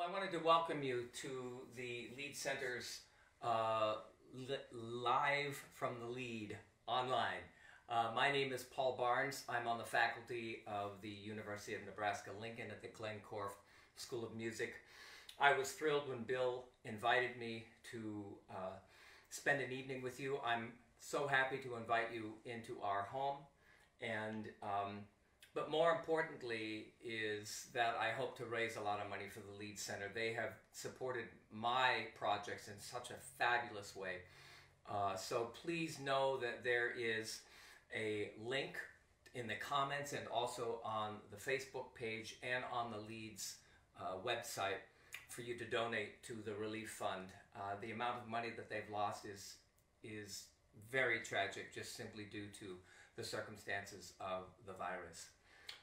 I wanted to welcome you to the Lied Center's uh, li- live from the Lied online. Uh, my name is Paul Barnes. I'm on the faculty of the University of Nebraska Lincoln at the Glenn Korff School of Music. I was thrilled when Bill invited me to uh, spend an evening with you. I'm so happy to invite you into our home and um, but more importantly is that I hope to raise a lot of money for the Lied Center. They have supported my projects in such a fabulous way. Uh, so please know that there is a link in the comments and also on the Facebook page and on the Lied's uh, website for you to donate to the relief fund. Uh, the amount of money that they've lost is is very tragic, just simply due to the circumstances of the virus.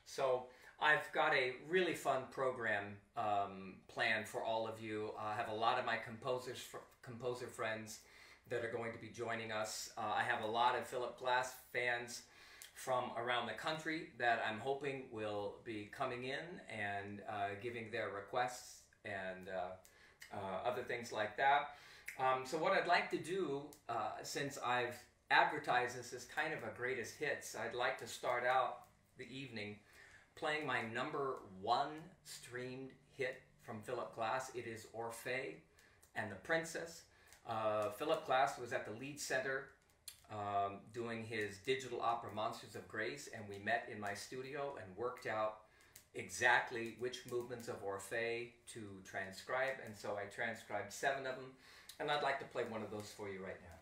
So I've got a really fun program um, planned for all of you. I have a lot of my composers, composer friends that are going to be joining us. Uh, I have a lot of Philip Glass fans from around the country that I'm hoping will be coming in and uh, giving their requests and uh, uh other things like that. Um, so what I'd like to do, uh, since I've advertised this as kind of a greatest hits, I'd like to start out the evening playing my number one streamed hit from Philip Glass. It is Orphée and the Princess. Uh, Philip Glass was at the Lied Center um, doing his digital opera Monsters of Grace, and we met in my studio and worked out exactly which movements of Orphée to transcribe. And so I transcribed seven of them, and I'd like to play one of those for you right now.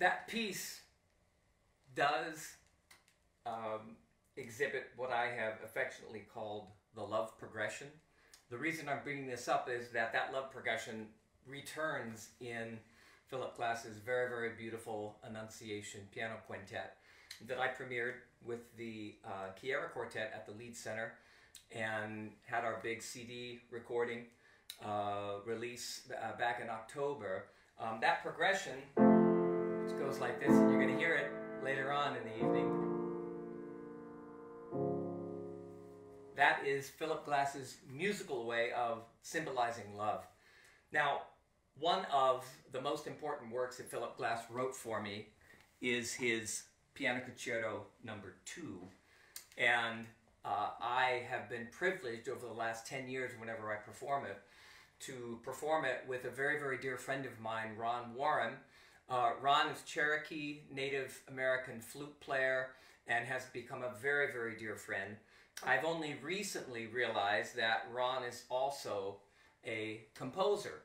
That piece does um, exhibit what I have affectionately called the love progression. The reason I'm bringing this up is that that love progression returns in Philip Glass's very, very beautiful Annunciation piano quintet that I premiered with the uh, Chiara Quartet at the Lied's Center and had our big CD recording uh, release uh, back in October. Um, that progression, which goes like this, and you're going to hear it later on in the evening. That is Philip Glass's musical way of symbolizing love. Now, one of the most important works that Philip Glass wrote for me is his Piano Concerto Number Two, and uh, I have been privileged over the last 10 years, whenever I perform it, to perform it with a very, very dear friend of mine, Ron Warren. Uh, Ron is Cherokee Native American flute player and has become a very, very dear friend. I've only recently realized that Ron is also a composer.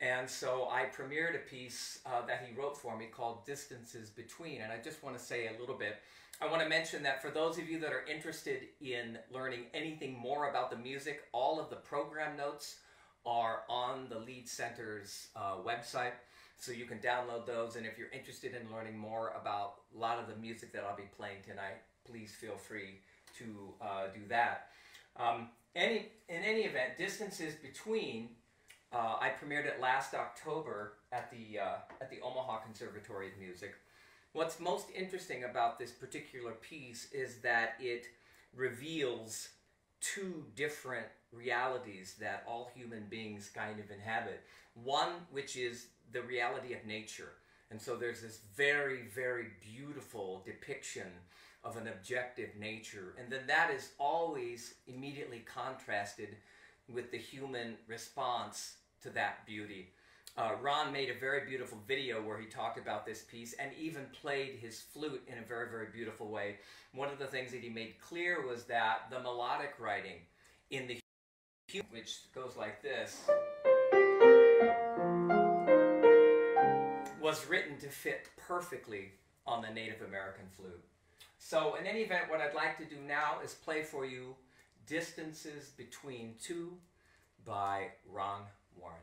And so I premiered a piece uh, that he wrote for me called Distances Between. And I just want to say a little bit. I want to mention that for those of you that are interested in learning anything more about the music, all of the program notes are on the Lied Center's uh, website. So you can download those. And if you're interested in learning more about a lot of the music that I'll be playing tonight, please feel free to uh, do that. Um, any, in any event, distances between, uh, I premiered it last October at the, uh, at the Omaha Conservatory of Music. What's most interesting about this particular piece is that it reveals two different realities that all human beings kind of inhabit. One, which is the reality of nature. And so there's this very, very beautiful depiction of an objective nature. And then that is always immediately contrasted with the human response to that beauty. Uh, Ron made a very beautiful video where he talked about this piece and even played his flute in a very, very beautiful way. One of the things that he made clear was that the melodic writing in the which goes like this, was written to fit perfectly on the Native American flute. So in any event, what I'd like to do now is play for you Distances Between Two by Ron Warren.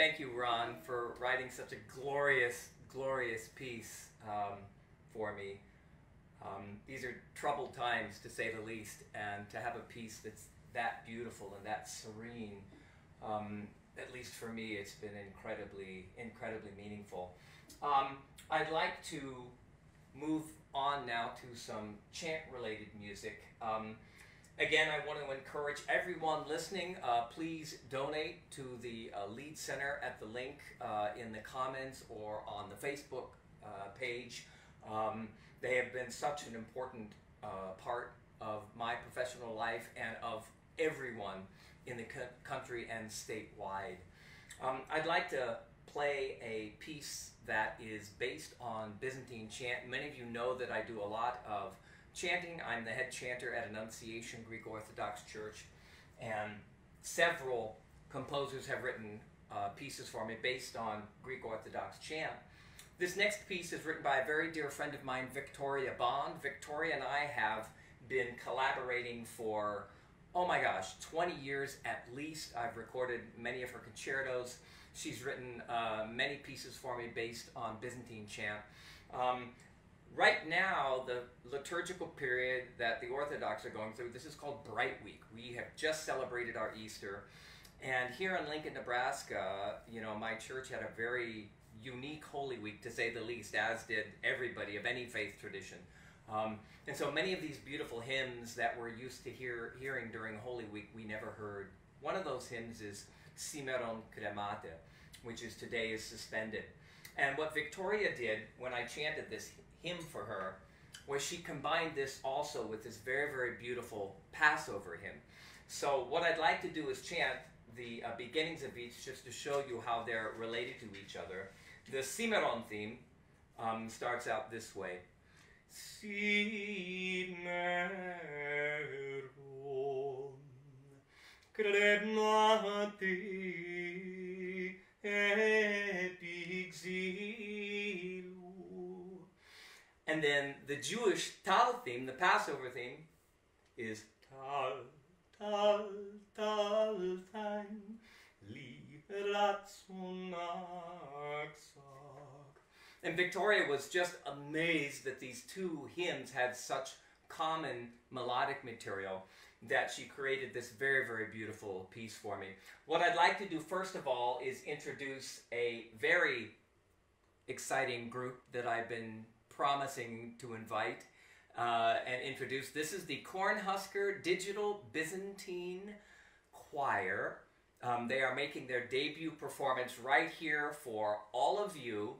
Thank you, Ron, for writing such a glorious, glorious piece um, for me. Um, these are troubled times, to say the least, and to have a piece that's that beautiful and that serene, um, at least for me, it's been incredibly, incredibly meaningful. Um, I'd like to move on now to some chant-related music. Again, I want to encourage everyone listening, uh, please donate to the uh, Lied Center at the link uh, in the comments or on the Facebook uh, page. Um, they have been such an important uh, part of my professional life and of everyone in the co- country and statewide. Um, I'd like to play a piece that is based on Byzantine chant. Many of you know that I do a lot of chanting. I'm the head chanter at Annunciation Greek Orthodox Church, and several composers have written uh, pieces for me based on Greek Orthodox chant. This next piece is written by a very dear friend of mine, Victoria Bond. Victoria and I have been collaborating for, oh my gosh, 20 years at least. I've recorded many of her concertos. She's written uh, many pieces for me based on Byzantine chant. Um, right now, the liturgical period that the Orthodox are going through, this is called Bright Week. We have just celebrated our Easter. And here in Lincoln, Nebraska, you know, my church had a very unique Holy Week, to say the least, as did everybody of any faith tradition. Um, and so many of these beautiful hymns that we're used to hear, hearing during Holy Week, we never heard. One of those hymns is Simeron Kremate, which is Today is Suspended. And what Victoria did when I chanted this hymn for her where she combined this also with this very, very beautiful Passover hymn. So what I'd like to do is chant the uh, beginnings of each just to show you how they're related to each other. The Simeron theme um, starts out this way. Simeron kremate And then the Jewish Tal theme, the Passover theme, is Tal, Tal, Tal, Time, Li, And Victoria was just amazed that these two hymns had such common melodic material that she created this very, very beautiful piece for me. What I'd like to do first of all is introduce a very exciting group that I've been promising to invite uh, and introduce. This is the Cornhusker Digital Byzantine Choir. Um, they are making their debut performance right here for all of you.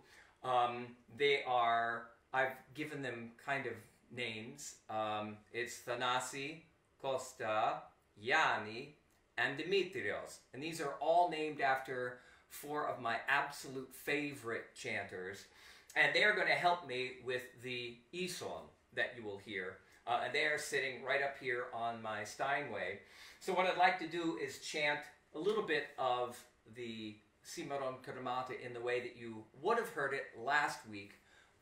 Um, they are, I've given them kind of names. Um, it's Thanasi, Costa, Yanni, and Dimitrios. And these are all named after four of my absolute favorite chanters and they are going to help me with the E song that you will hear. Uh, and they are sitting right up here on my Steinway. So what I'd like to do is chant a little bit of the Simeron Kremate in the way that you would have heard it last week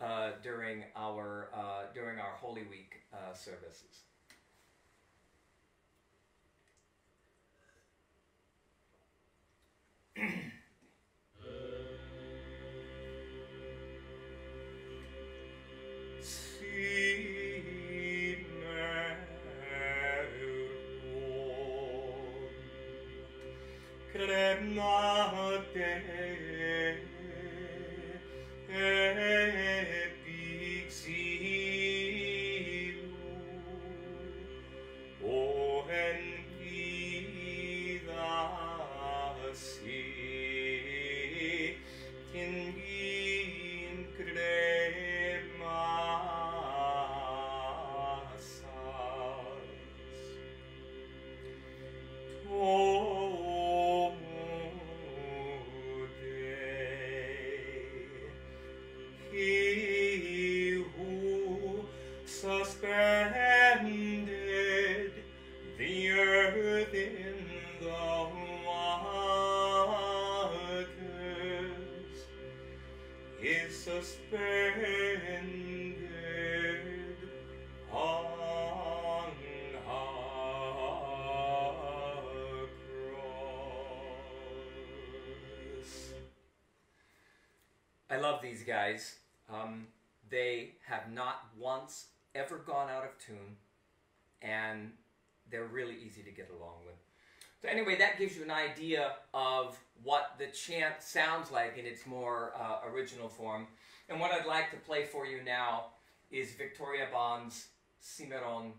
uh, during, our, uh, during our Holy Week uh, services. cremate eh, eh, these guys. Um, they have not once ever gone out of tune, and they're really easy to get along with. So anyway, that gives you an idea of what the chant sounds like in its more uh, original form. And what I'd like to play for you now is Victoria Bond's Simeron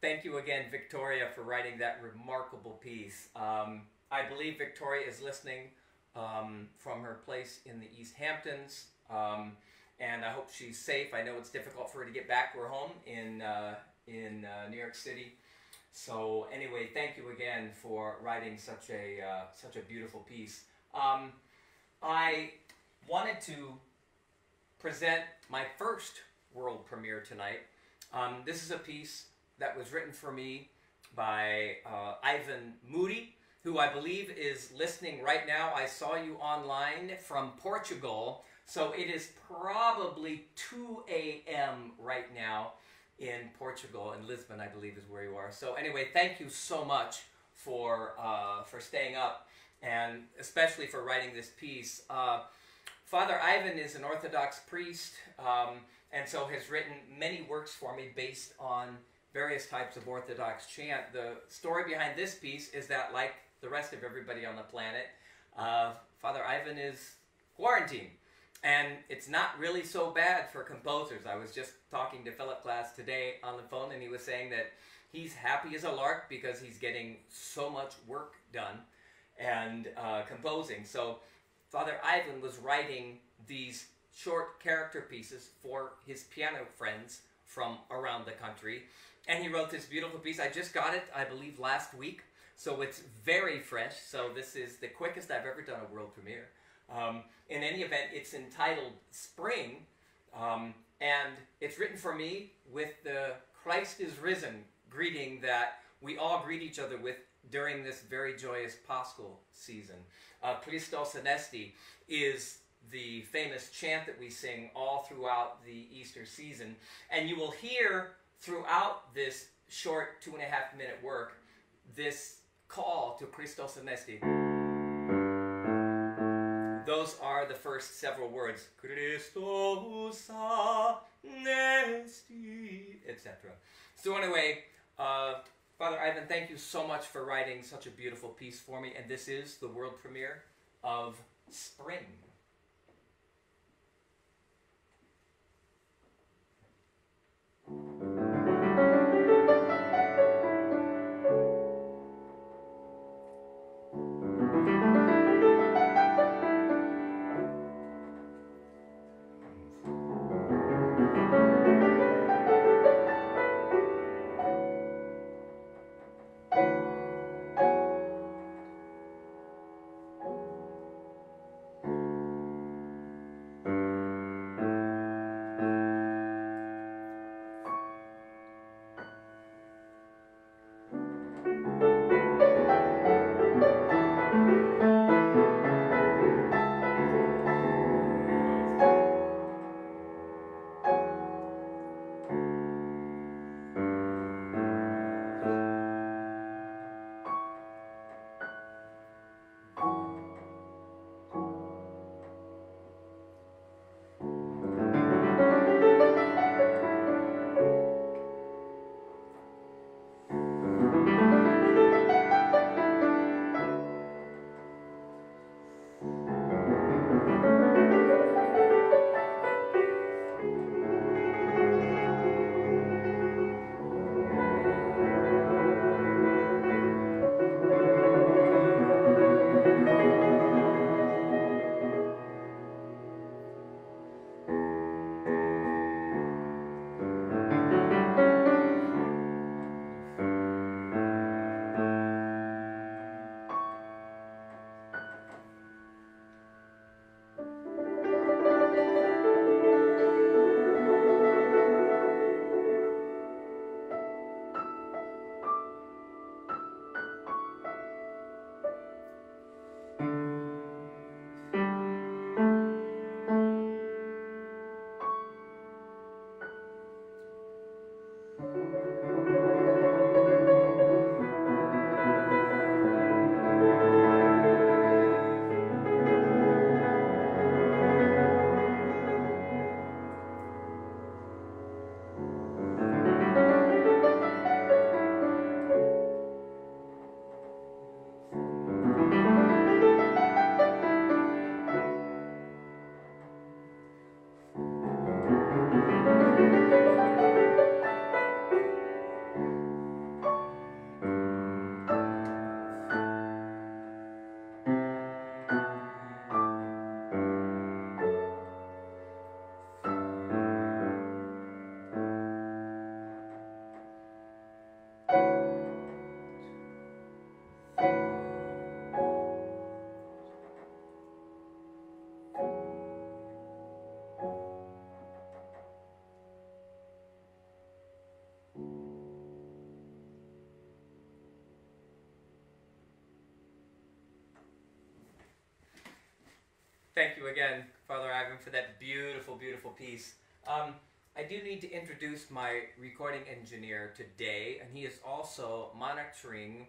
thank you again, Victoria, for writing that remarkable piece. Um, I believe Victoria is listening um, from her place in the East Hamptons, um, and I hope she's safe. I know it's difficult for her to get back to her home in uh, in uh, New York City. So anyway, thank you again for writing such a uh, such a beautiful piece. Um, I wanted to present my first world premiere tonight. Um, this is a piece that was written for me by uh, Ivan Moody, who I believe is listening right now. I saw you online from Portugal, so it is probably 2 a.m. right now in Portugal, in Lisbon, I believe is where you are. So anyway, thank you so much for uh, for staying up and especially for writing this piece. Uh, Father Ivan is an Orthodox priest um, and so has written many works for me based on various types of Orthodox chant. The story behind this piece is that, like the rest of everybody on the planet, uh, Father Ivan is quarantined. And it's not really so bad for composers. I was just talking to Philip Glass today on the phone, and he was saying that he's happy as a lark because he's getting so much work done and uh, composing. So Father Ivan was writing these short character pieces for his piano friends from around the country. And he wrote this beautiful piece. I just got it, I believe, last week. So it's very fresh. So this is the quickest I've ever done a world premiere. Um, in any event, it's entitled Spring, um, and it's written for me with the Christ is risen greeting that we all greet each other with during this very joyous Paschal season. Uh, Christos Anesti is the famous chant that we sing all throughout the Easter season, and you will hear throughout this short two and a half minute work this call to Christos Anesti. Those are the first several words. Christos anesti, etc. So anyway, uh, Father Ivan, thank you so much for writing such a beautiful piece for me. And this is the world premiere of Spring. Thank you again, Father Ivan, for that beautiful, beautiful piece. Um, I do need to introduce my recording engineer today, and he is also monitoring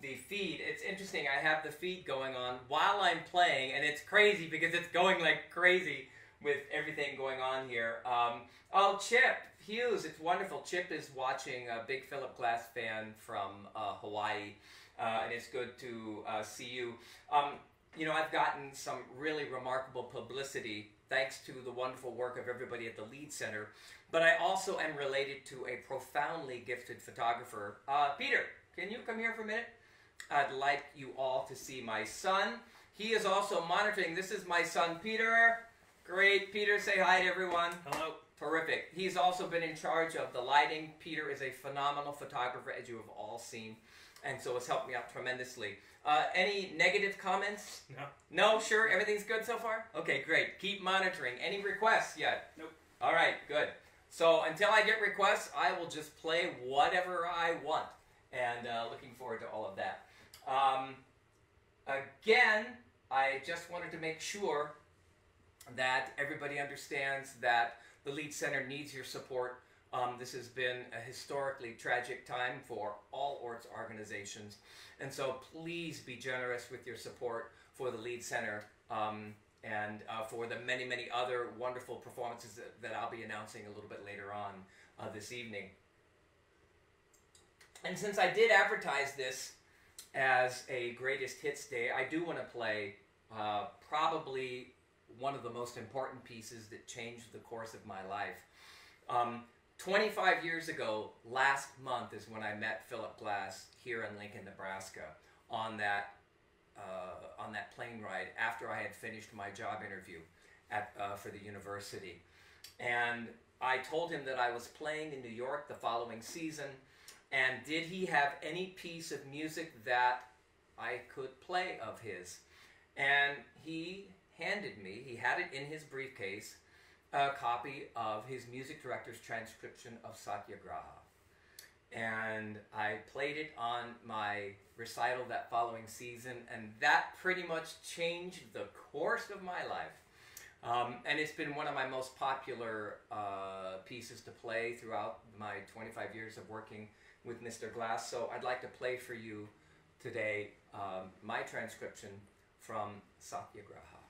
the feed. It's interesting, I have the feed going on while I'm playing, and it's crazy because it's going like crazy with everything going on here. Um, oh, Chip Hughes, it's wonderful. Chip is watching a big Philip Glass fan from uh, Hawaii, uh, and it's good to uh, see you. Um, you know, I've gotten some really remarkable publicity thanks to the wonderful work of everybody at the Lied Center. But I also am related to a profoundly gifted photographer. Uh, Peter, can you come here for a minute? I'd like you all to see my son. He is also monitoring. This is my son, Peter. Great. Peter, say hi to everyone. Hello. Terrific. He's also been in charge of the lighting. Peter is a phenomenal photographer, as you have all seen, and so it's helped me out tremendously. Uh, any negative comments? No. No, sure, everything's good so far? Okay, great. Keep monitoring. Any requests yet? Nope. All right, good. So until I get requests, I will just play whatever I want. And uh, looking forward to all of that. Um, again, I just wanted to make sure that everybody understands that the Lied Center needs your support. Um, this has been a historically tragic time for all ORTS organizations. And so please be generous with your support for the Lied Center um, and uh, for the many, many other wonderful performances that, that I'll be announcing a little bit later on uh, this evening. And since I did advertise this as a greatest hits day, I do want to play uh, probably one of the most important pieces that changed the course of my life. Um, 25 years ago, last month, is when I met Philip Glass here in Lincoln, Nebraska, on that uh, on that plane ride after I had finished my job interview at uh, for the university, and I told him that I was playing in New York the following season, and did he have any piece of music that I could play of his, and he handed me, he had it in his briefcase, a copy of his music director's transcription of Satyagraha. And I played it on my recital that following season, and that pretty much changed the course of my life. Um, and it's been one of my most popular uh, pieces to play throughout my 25 years of working with Mr. Glass. So I'd like to play for you today um, my transcription from Satyagraha.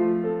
I would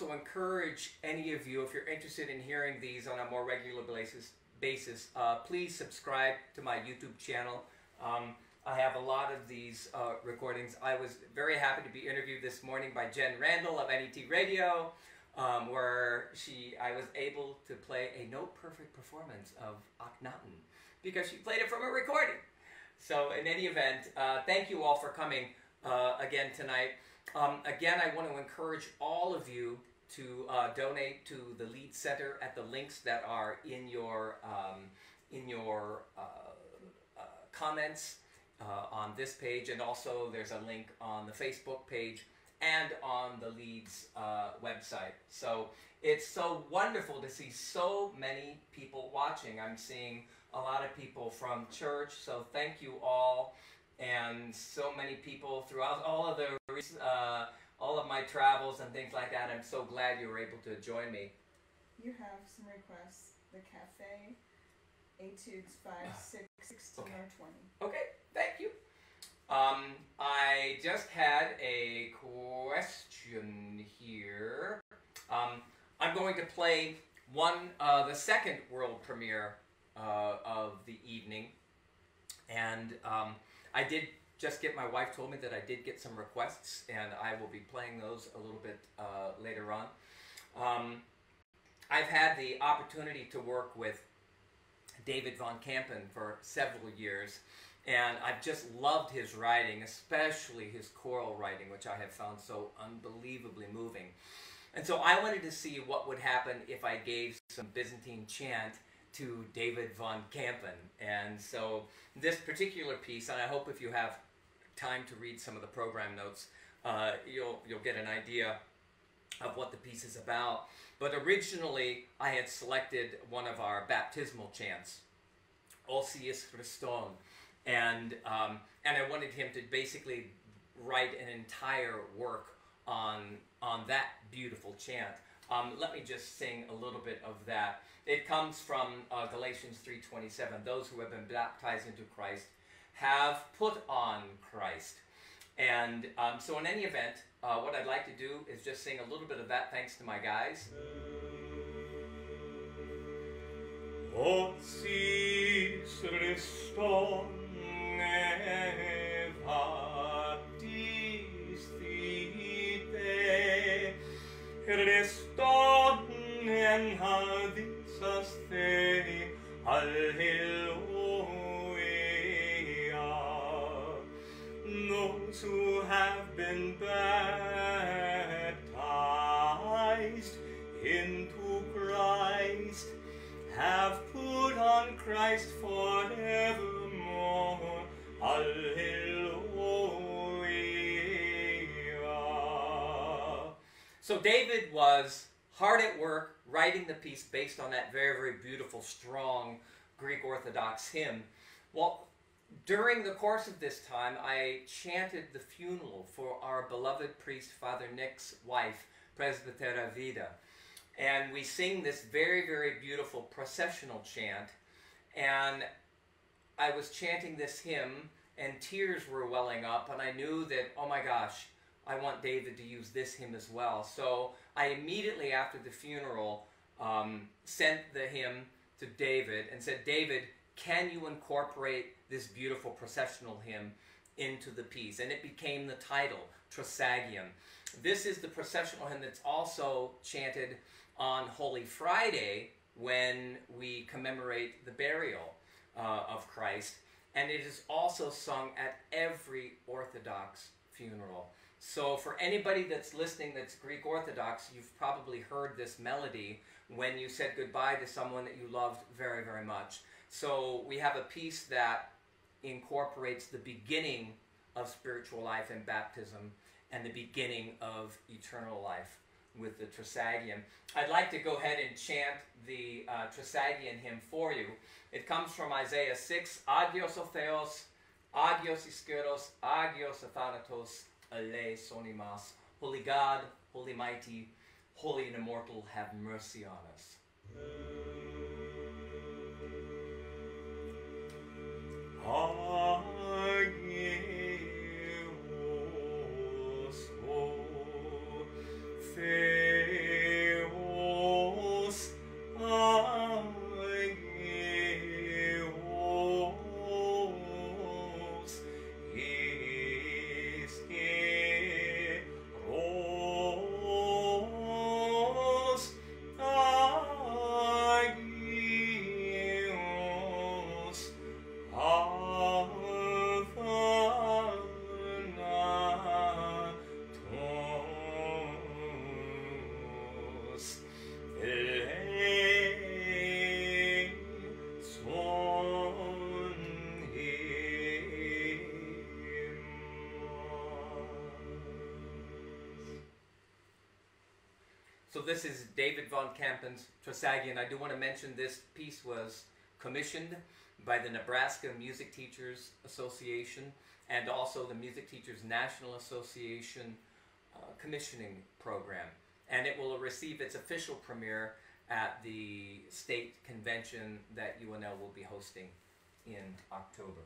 also encourage any of you, if you're interested in hearing these on a more regular basis, basis uh, please subscribe to my YouTube channel. Um, I have a lot of these uh, recordings. I was very happy to be interviewed this morning by Jen Randall of NET Radio, um, where she I was able to play a note perfect performance of Akhenaten because she played it from a recording. So in any event, uh, thank you all for coming uh, again tonight. Um, again, I want to encourage all of you to uh, donate to the Lied Center at the links that are in your um, in your uh, uh, comments uh, on this page, and also there's a link on the Facebook page and on the Lied's uh, website. So it's so wonderful to see so many people watching. I'm seeing a lot of people from church, so thank you all and so many people throughout all of the uh, all of my travels and things like that. I'm so glad you were able to join me. You have some requests. The cafe, etudes five, six, 16, Okay. or 20. Okay, thank you. Um, I just had a question here. Um, I'm going to play one, uh, the second world premiere uh, of the evening, and um, I did just get my wife told me that I did get some requests, and I will be playing those a little bit uh, later on. Um, I've had the opportunity to work with David Von Kampen for several years, and I've just loved his writing, especially his choral writing, which I have found so unbelievably moving. And so I wanted to see what would happen if I gave some Byzantine chant to David von Kampen. And so this particular piece, and I hope if you have time to read some of the program notes, uh, you'll, you'll get an idea of what the piece is about. But originally, I had selected one of our baptismal chants, Osius Christon, and um, and I wanted him to basically write an entire work on on that beautiful chant. Um, let me just sing a little bit of that. It comes from uh, Galatians 3:27. Those who have been baptized into Christ have put on Christ. And um, so, in any event, uh, what I'd like to do is just sing a little bit of that thanks to my guys. Those who have been baptized into Christ have put on Christ forevermore. Alleluia. So David was hard at work writing the piece based on that very, very beautiful, strong Greek Orthodox hymn. Well, during the course of this time, I chanted the funeral for our beloved priest, Father Nick's wife, Presbytera Vida. And we sing this very, very beautiful processional chant. And I was chanting this hymn, and tears were welling up, and I knew that, oh my gosh, I want David to use this hymn as well. So I immediately after the funeral um, sent the hymn to David and said, David, can you incorporate this beautiful processional hymn into the piece? And it became the title, Trisagion. This is the processional hymn that's also chanted on Holy Friday when we commemorate the burial uh, of Christ. And it is also sung at every Orthodox funeral. So, for anybody that's listening that's Greek Orthodox, you've probably heard this melody when you said goodbye to someone that you loved very, very much. So, we have a piece that incorporates the beginning of spiritual life and baptism and the beginning of eternal life with the Trisagion. I'd like to go ahead and chant the uh, Trisagion hymn for you. It comes from Isaiah 6, Agios o Theos, Agios Ischyros, Agios Athanatos, Ale Sonimas. Holy God, Holy Mighty, Holy and Immortal, have mercy on us. So this is David von Kampen's Trisagion. I do want to mention this piece was commissioned by the Nebraska Music Teachers Association and also the Music Teachers National Association uh, commissioning program. And it will receive its official premiere at the state convention that UNL will be hosting in October.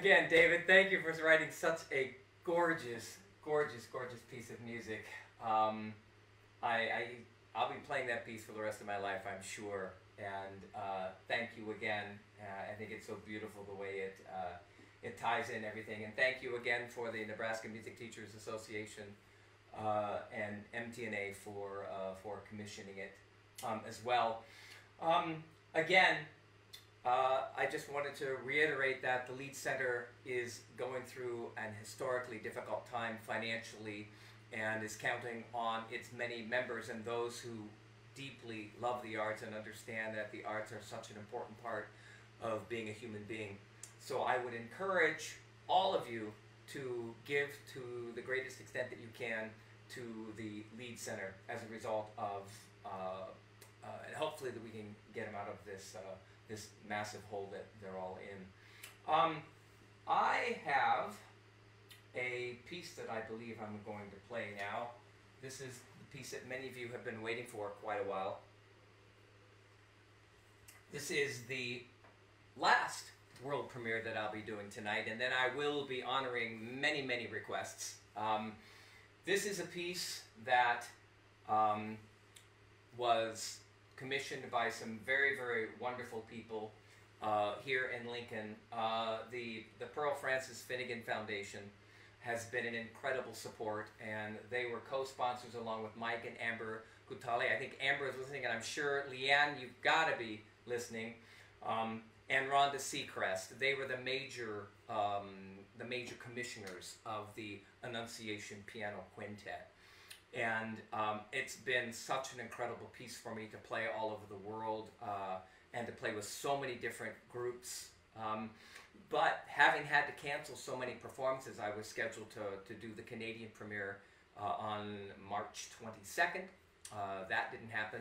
Again, David, thank you for writing such a gorgeous, gorgeous, gorgeous piece of music. Um, I, I, I'll be playing that piece for the rest of my life, I'm sure. And uh, thank you again. Uh, I think it's so beautiful the way it uh, it ties in everything. And thank you again for the Nebraska Music Teachers Association uh, and MTNA for uh, for commissioning it um, as well. Um, again, uh, I just wanted to reiterate that the Lied Center is going through an historically difficult time financially and is counting on its many members and those who deeply love the arts and understand that the arts are such an important part of being a human being. So I would encourage all of you to give to the greatest extent that you can to the Lied Center as a result of, uh, uh, and hopefully that we can get them out of this, uh, this massive hole that they're all in. Um, I have a piece that I believe I'm going to play now. This is the piece that many of you have been waiting for quite a while. This is the last world premiere that I'll be doing tonight, and then I will be honoring many, many requests. Um, this is a piece that um, was commissioned by some very, very wonderful people uh, here in Lincoln. Uh, the, the Pearl Francis Finnegan Foundation has been an incredible support, and they were co-sponsors along with Mike and Amber Gutale. I think Amber is listening, and I'm sure Leanne, you've got to be listening. Um, and Rhonda Seacrest. They were the major, um, the major commissioners of the Annunciation Piano Quintet. And um, it's been such an incredible piece for me to play all over the world uh, and to play with so many different groups. Um, but having had to cancel so many performances, I was scheduled to, to do the Canadian premiere uh, on March 22nd. Uh, that didn't happen.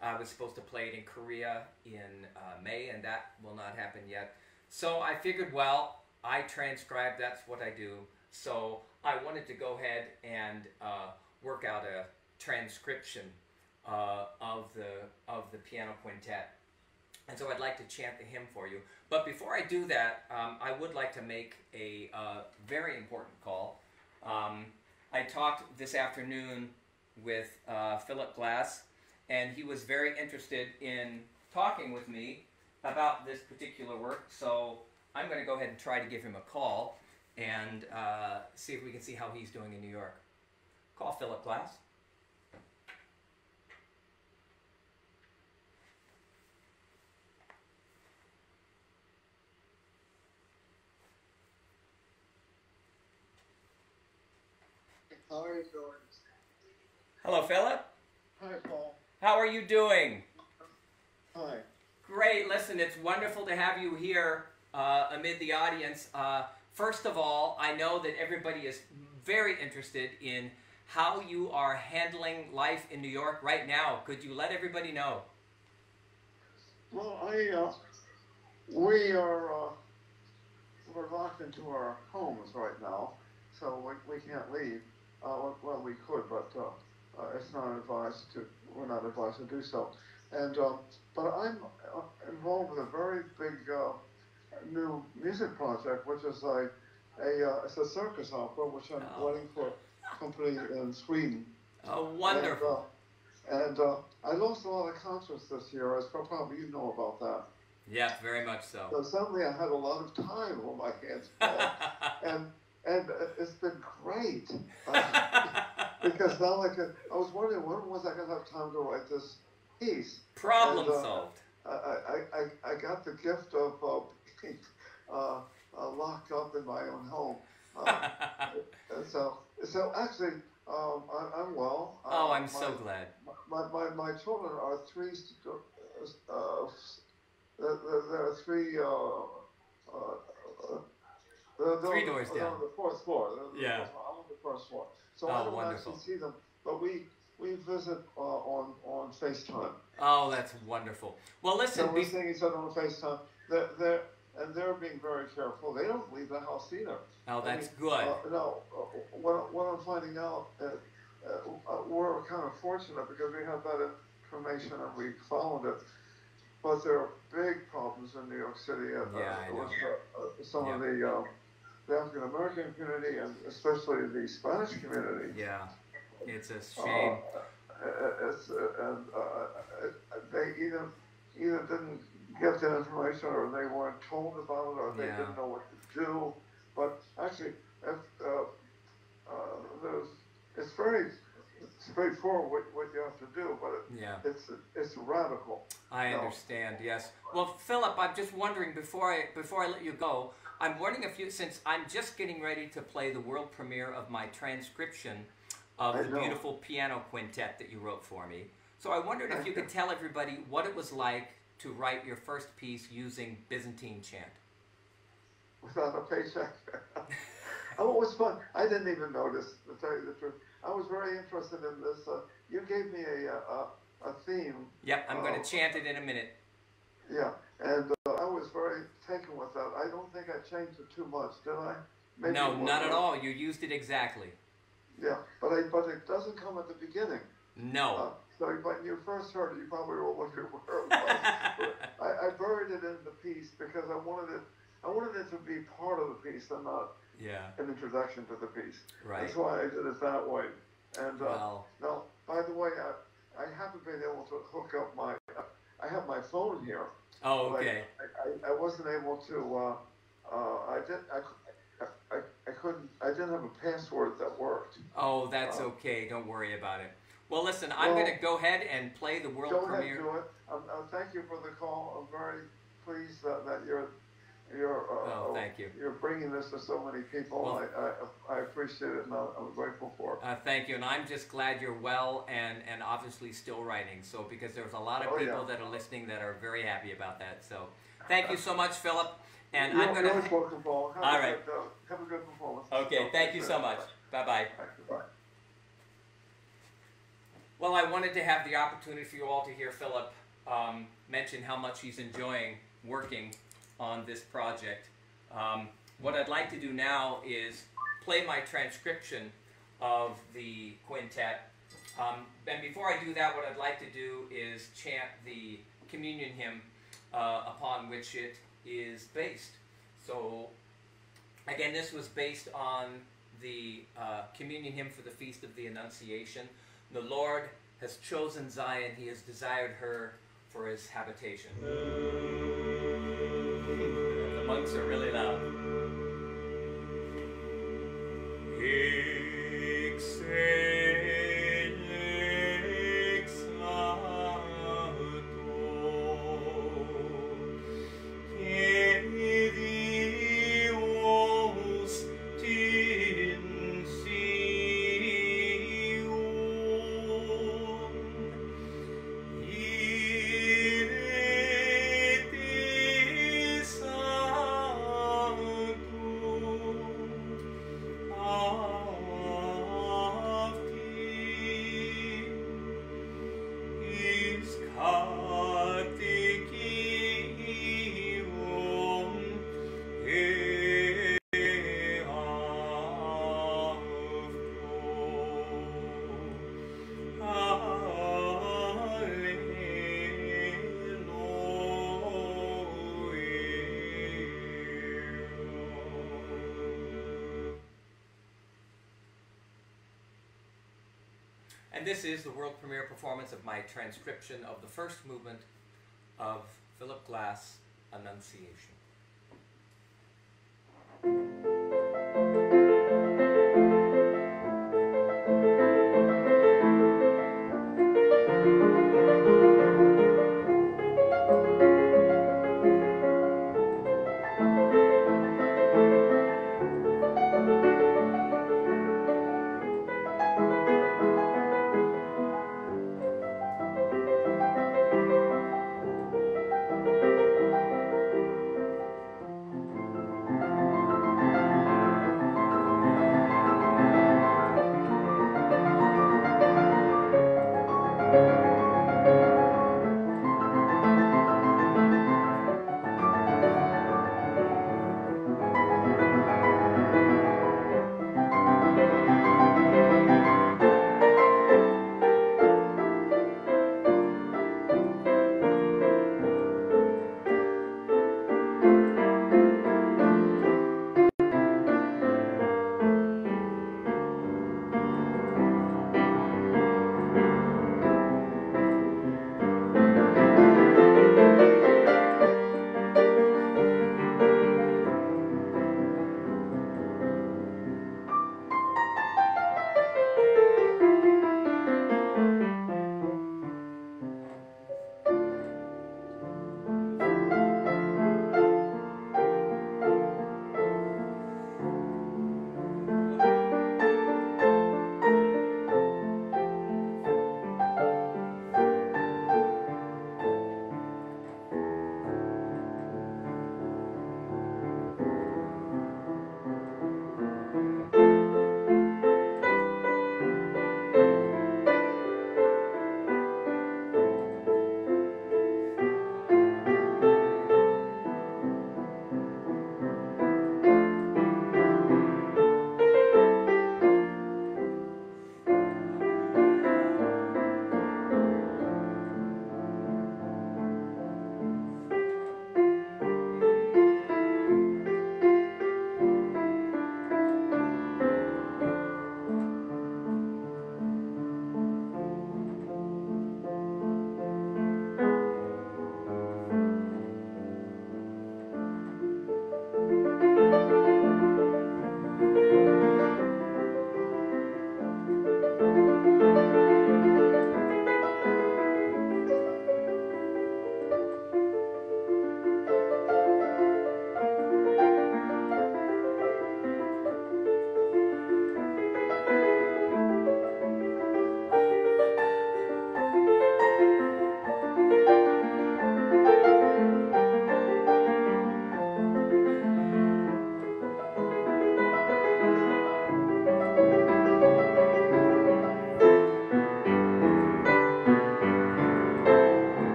I was supposed to play it in Korea in uh, May, and that will not happen yet. So I figured, well, I transcribe, that's what I do. So I wanted to go ahead and uh, work out a transcription uh, of, the, of the piano quintet. And so I'd like to chant the hymn for you. But before I do that, um, I would like to make a uh, very important call. Um, I talked this afternoon with uh, Philip Glass, and he was very interested in talking with me about this particular work. So I'm going to go ahead and try to give him a call and uh, see if we can see how he's doing in New York. Call Philip Glass. How are you doing? Hello, Philip. Hi, Paul. How are you doing? Hi. Great. Listen, it's wonderful to have you here uh, amid the audience. Uh, first of all, I know that everybody is very interested in how you are handling life in New York right now. Could you let everybody know? Well, I, uh, we are, uh, we're locked into our homes right now, so we, we can't leave. Uh, well, we could, but uh, uh, it's not advised to. We're not advised to do so. And um, but I'm uh, involved with a very big uh, new music project, which is a a uh, it's a circus opera, which I'm Oh. waiting for company in Sweden. Oh, wonderful. And, uh, and uh, I lost a lot of concerts this year, as probably you know about that. yeah, very much so. So suddenly I had a lot of time on my hands, and and it's been great uh, because now I can. I was wondering when was I going to have time to write this piece. Problem And, uh, solved. I I, I, I got the gift of uh, being uh, uh, locked up in my own home. Uh, so so actually. Um, I, I'm well. oh, Uh, I'm so glad. my, my, my children are three, st- uh, there, there are three, uh, uh, uh, they're, they're Three on doors down. on the fourth floor. They're the Yeah. fourth floor. I'm on the first floor. So Oh, I don't wonderful. actually see them, but we, we visit uh, on, on FaceTime. Oh, that's wonderful. Well, listen, So we're be- seeing each other on FaceTime. They're, they're, and they're being very careful. They don't leave the house either. oh, I that's mean, good. Uh, no, uh, what, what I'm finding out, uh, uh, we're kind of fortunate because we have that information and we followed it. But there are big problems in New York City. And, Yeah, uh, know. with, uh, some of the uh, the African American community and especially the Spanish community. Yeah, it's a shame. It's, and they either either didn't get the information or they weren't told about it or they Yeah. didn't know what to do. But actually, if, uh, uh, there's, it's very straightforward what, what you have to do, but it, Yeah. it's it's radical. I understand. Yes. Well, Philip, I'm just wondering before I before I let you go, I'm wondering if you, since I'm just getting ready to play the world premiere of my transcription of I the know. beautiful piano quintet that you wrote for me. So I wondered if you. could tell everybody what it was like to write your first piece using Byzantine chant. without a paycheck. oh, it was fun. I didn't even notice, to tell you the truth. I was very interested in this. Uh, you gave me a, a, a theme, Yep, I'm going Oh. to chant it in a minute. yeah, and uh, I was very taken with that. I don't think I changed it too much, did I? Maybe no, not at all. You used it exactly. Yeah, but I, but it doesn't come at the beginning. No. Uh, so when you first heard it, you probably were wondering where it was. I, I buried it in the piece because I wanted it. I wanted it to be part of the piece and not yeah. an introduction to the piece. Right. That's why I did it that way. And uh, now, by the way, I, I haven't been able to hook up my. I have my phone here. oh, I- okay. I, I, I wasn't able to. Uh, uh, I did. I, I, I, I couldn't. I didn't have a password that worked. Oh, that's Uh, okay. Don't worry about it. Well, listen, I'm Well, going to go ahead and play the world Go ahead, premiere. do it. Um, uh, thank you for the call. I'm very pleased that, that you're. You're, uh, Oh, thank you. You're bringing this to so many people. Well- I, I, I appreciate it, and I'm grateful for it. Uh, thank you, and I'm just glad you're well and, and obviously still writing. So because there's a lot of Oh, people yeah. that are listening that are very happy about that. So thank you so much, Philip. And you're, I'm gonna. always welcome, Paul. Have All right. Good, uh, have a good performance. Okay, thank you so much. Bye bye. Well, I wanted to have the opportunity for you all to hear Philip um, mention how much he's enjoying working on this project. Um, what I'd like to do now is play my transcription of the quintet. Um, and before I do that, what I'd like to do is chant the communion hymn uh, upon which it is based. So, again, this was based on the uh, communion hymn for the Feast of the Annunciation. The Lord has chosen Zion, He has desired her for His habitation. The monks are really loud. And this is the world premiere performance of my transcription of the first movement of Philip Glass Annunciation.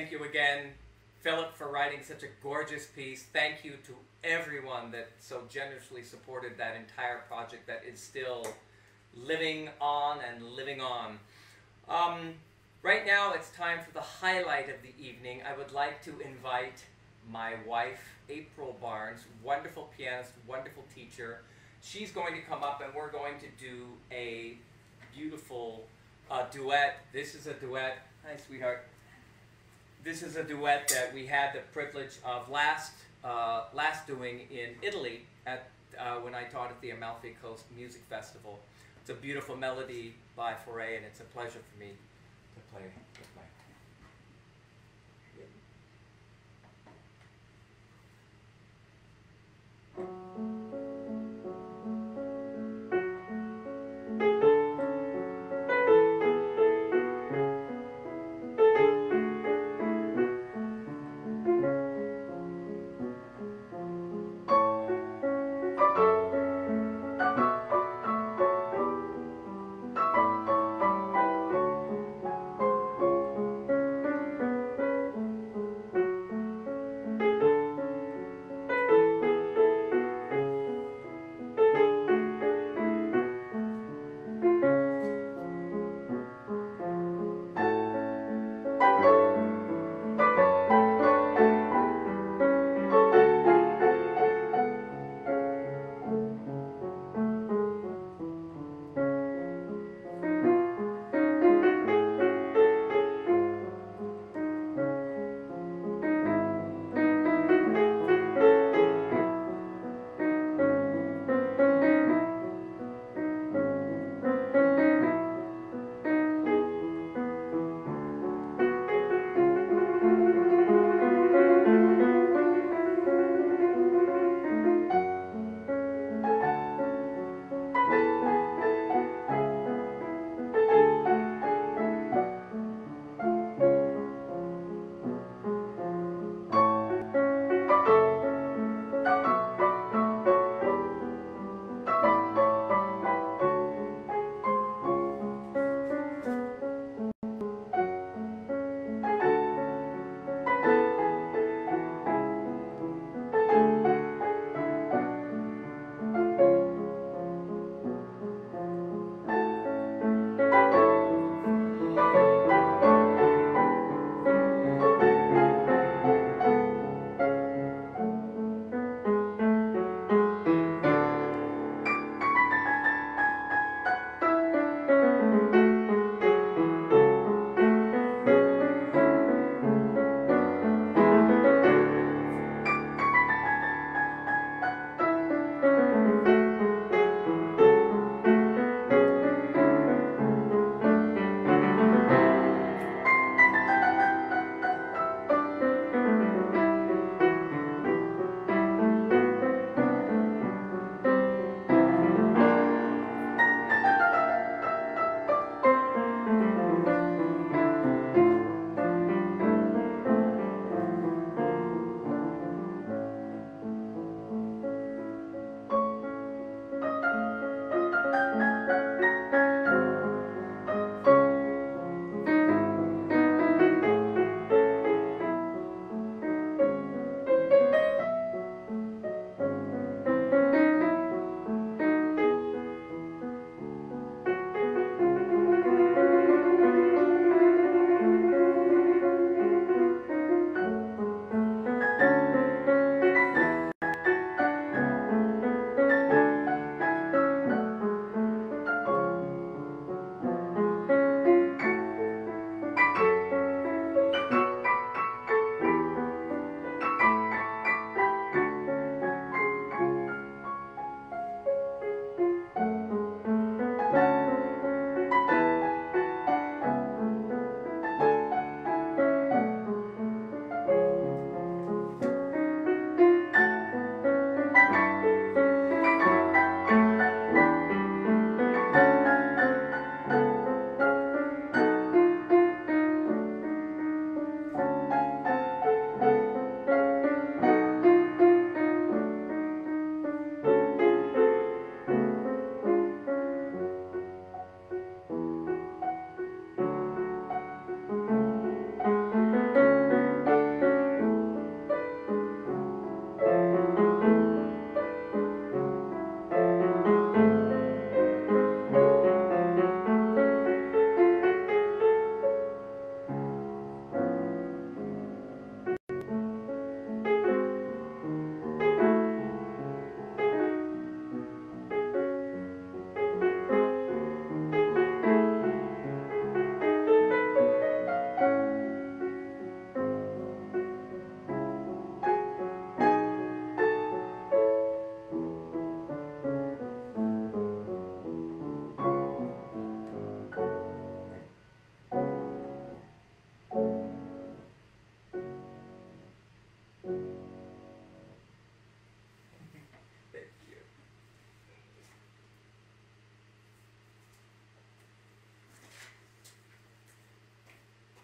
Thank you again, Philip, for writing such a gorgeous piece. Thank you to everyone that so generously supported that entire project that is still living on and living on. Um, right now, it's time for the highlight of the evening. I would like to invite my wife, April Barnes, wonderful pianist, wonderful teacher. She's going to come up and we're going to do a beautiful uh, duet. This is a duet. Hi, sweetheart. This is a duet that we had the privilege of last uh, last doing in Italy at uh, when I taught at the Amalfi Coast Music Festival. It's a beautiful melody by Fauré, and it's a pleasure for me to play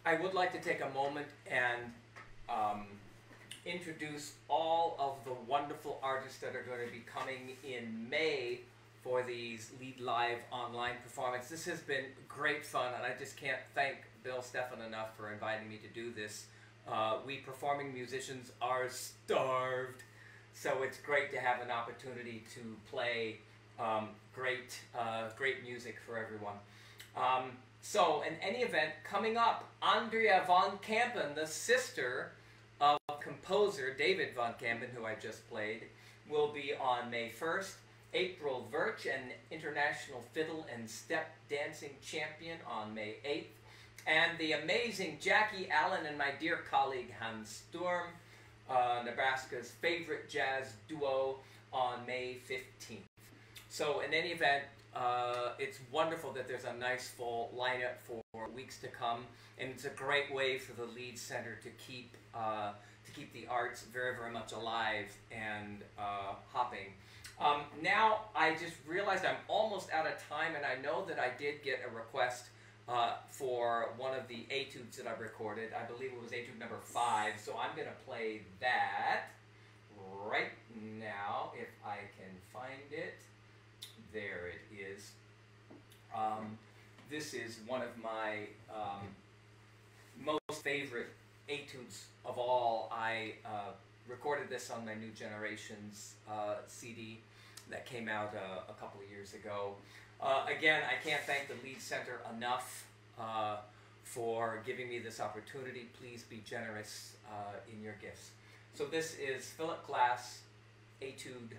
I would like to take a moment and um, introduce all of the wonderful artists that are going to be coming in May for these Lied Live online performances. This has been great fun, and I just can't thank Bill Stephan enough for inviting me to do this. Uh, we performing musicians are starved, so it's great to have an opportunity to play um, great, uh, great music for everyone. Um, so, in any event, coming up, Andrea von Kampen, the sister of composer David von Kampen, who I just played, will be on May 1st. April Verch, an international fiddle and step dancing champion, on May 8th. And the amazing Jackie Allen and my dear colleague Hans Sturm, uh, Nebraska's favorite jazz duo, on May 15th. So, in any event, uh, it's wonderful that there's a nice full lineup for weeks to come, and it's a great way for the Lied Center to keep uh, to keep the arts very, very much alive and uh, hopping. Um, now, I just realized I'm almost out of time, and I know that I did get a request uh, for one of the etudes that I've recorded. I believe it was etude number five, so I'm going to play that right now if I can find it. There it. Um, this is one of my um, most favorite etudes of all. I uh, recorded this on my New Generations uh, CD that came out uh, a couple of years ago. Uh, again, I can't thank the Lied Center enough uh, for giving me this opportunity. Please be generous uh, in your gifts. So this is Philip Glass, Etude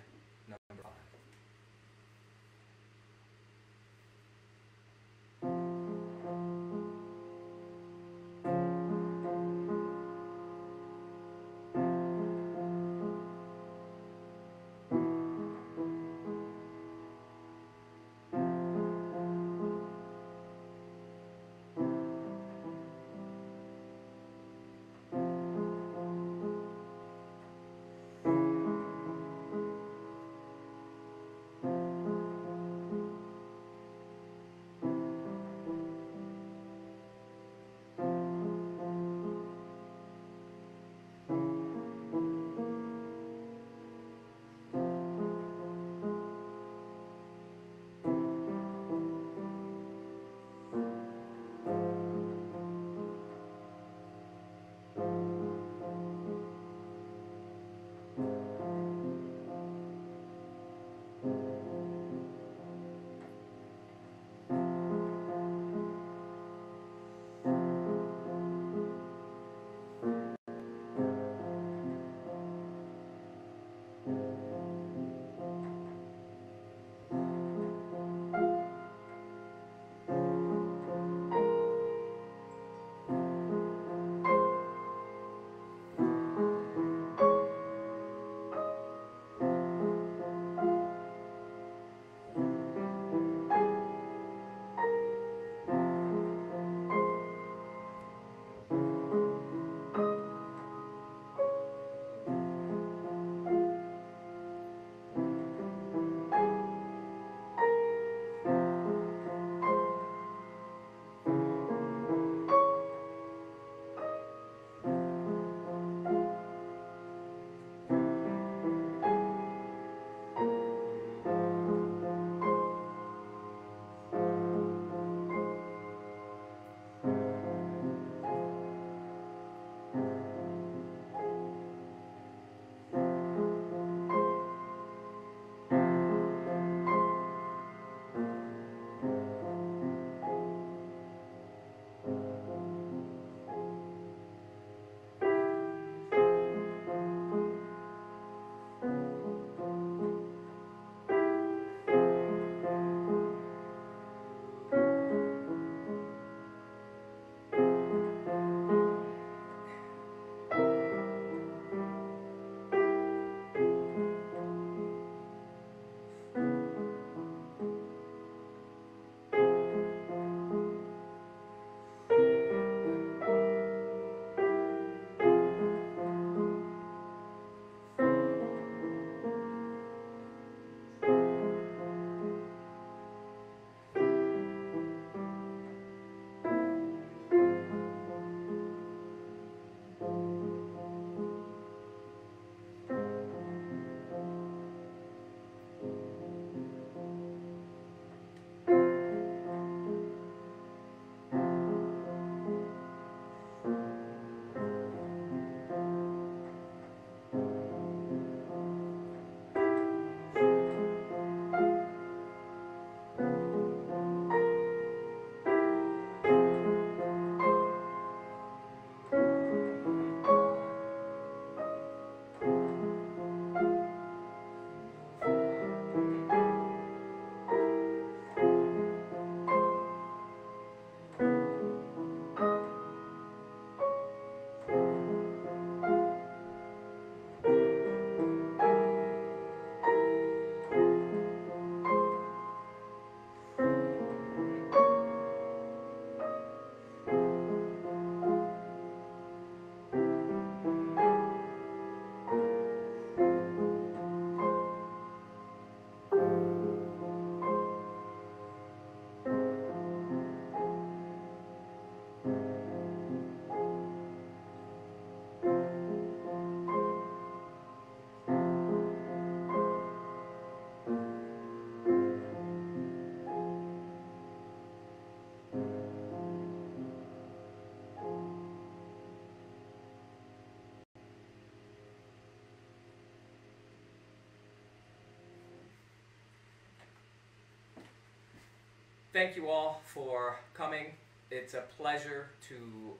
thank you all for coming. It's a pleasure to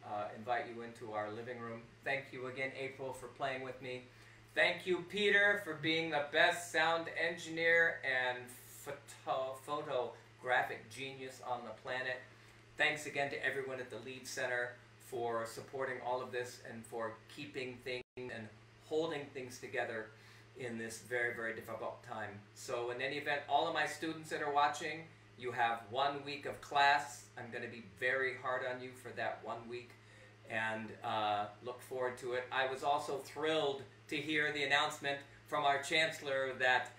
uh, invite you into our living room. Thank you again, April, for playing with me. Thank you, Peter, for being the best sound engineer and photo, photographic genius on the planet. Thanks again to everyone at the Lied Center for supporting all of this and for keeping things and holding things together in this very, very difficult time. So, in any event, all of my students that are watching, you have one week of class. I'm going to be very hard on you for that one week and uh, look forward to it. I was also thrilled to hear the announcement from our chancellor that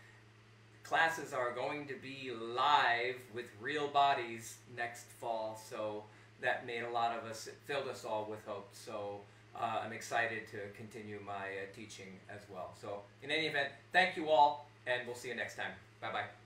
classes are going to be live with real bodies next fall. So that made a lot of us, it filled us all with hope. So uh, I'm excited to continue my uh, teaching as well. So in any event, thank you all, and we'll see you next time. Bye bye.